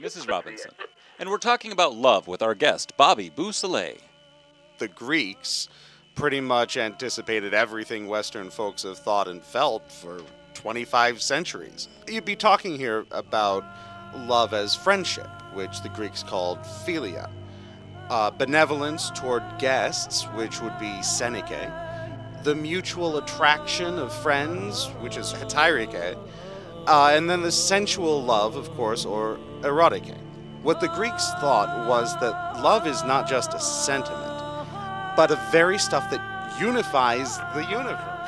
Mrs. Robinson. And we're talking about love with our guest, Bobby Beausoleil. The Greeks pretty much anticipated everything Western folks have thought and felt for 25 centuries. You'd be talking here about love as friendship, which the Greeks called philia, uh, benevolence toward guests, which would be xenike, the mutual attraction of friends, which is hetairike, uh, and then the sensual love, of course, or erotike. What the Greeks thought was that love is not just a sentiment, but a very stuff that unifies the universe.